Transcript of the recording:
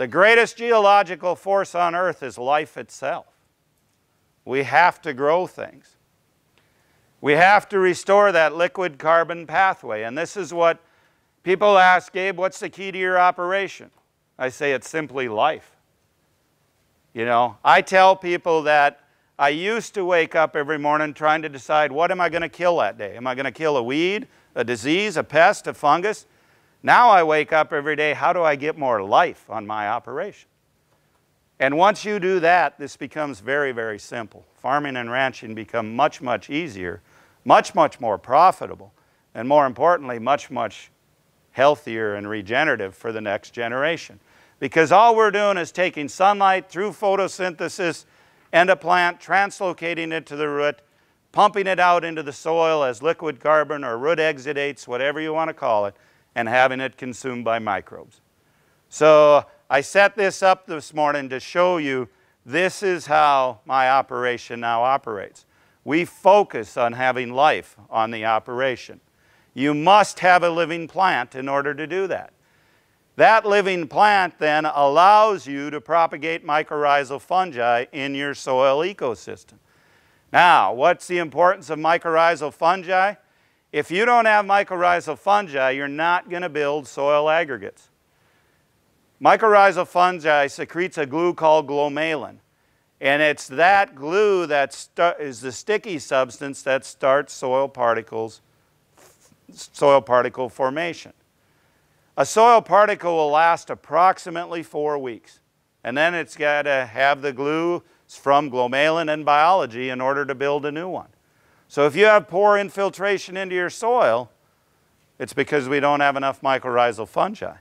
The greatest geological force on earth is life itself. We have to grow things. We have to restore that liquid carbon pathway. And this is what people ask, Gabe, what's the key to your operation? I say it's simply life. You know, I tell people that I used to wake up every morning trying to decide what am I going to kill that day? Am I going to kill a weed, a disease, a pest, a fungus? Now I wake up every day, how do I get more life on my operation? And once you do that, this becomes very, very simple. Farming and ranching become much, much easier, much, much more profitable, and more importantly, much, much healthier and regenerative for the next generation. Because all we're doing is taking sunlight through photosynthesis and a plant, translocating it to the root, pumping it out into the soil as liquid carbon or root exudates, whatever you want to call it, and having it consumed by microbes. So I set this up this morning to show you this is how my operation now operates. We focus on having life on the operation. You must have a living plant in order to do that. That living plant then allows you to propagate mycorrhizal fungi in your soil ecosystem. Now, what's the importance of mycorrhizal fungi? If you don't have mycorrhizal fungi, you're not going to build soil aggregates. Mycorrhizal fungi secretes a glue called glomalin. And it's that glue that is the sticky substance that starts soil particles, soil particle formation. A soil particle will last approximately four weeks. And then it's got to have the glue from glomalin and biology in order to build a new one. So if you have poor infiltration into your soil, it's because we don't have enough mycorrhizal fungi.